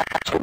you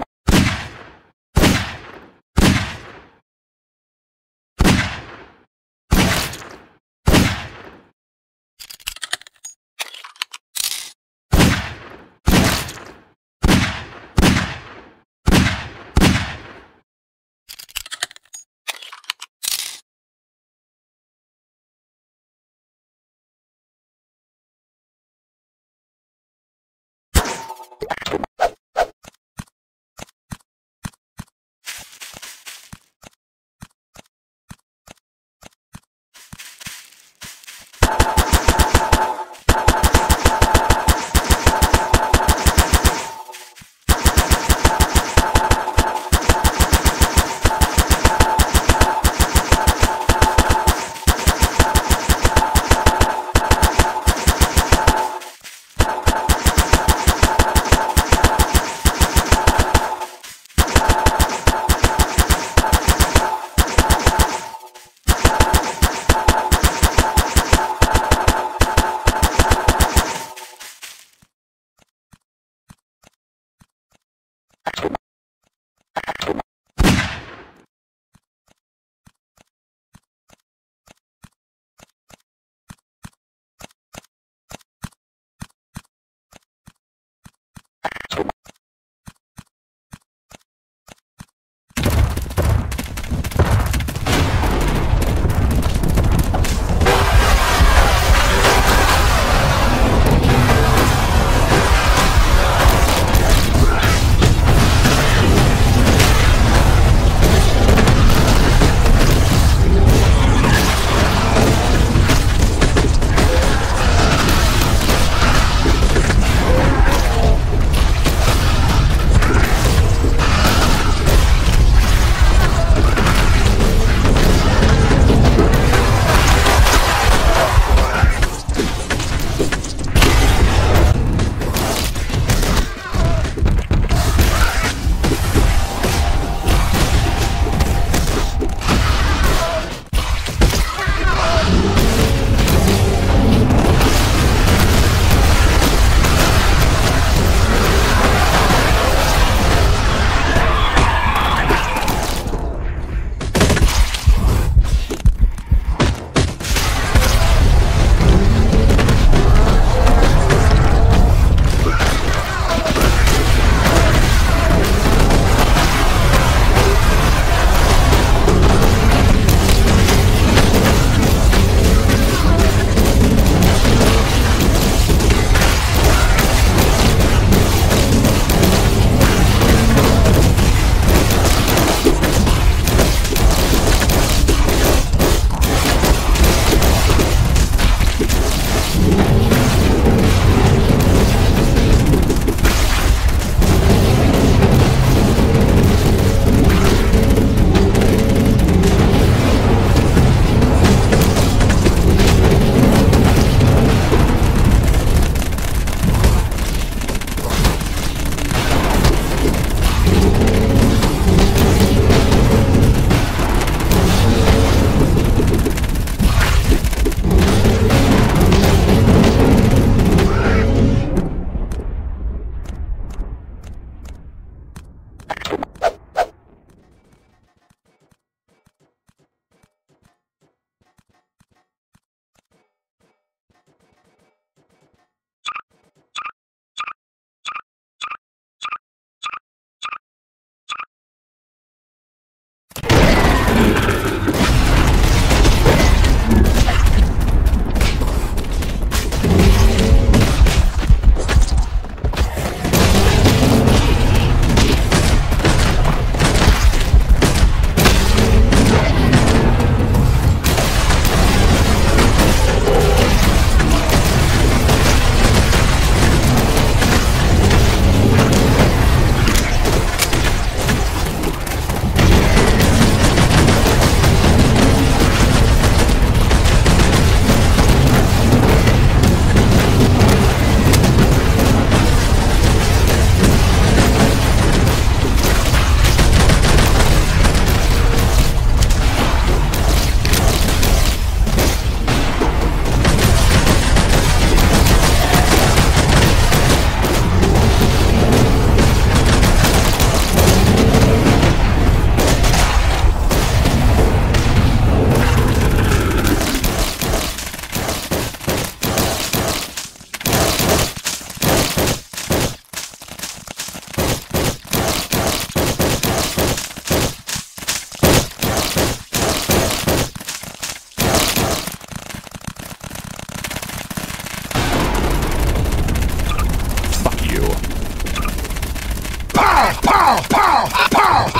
Pow!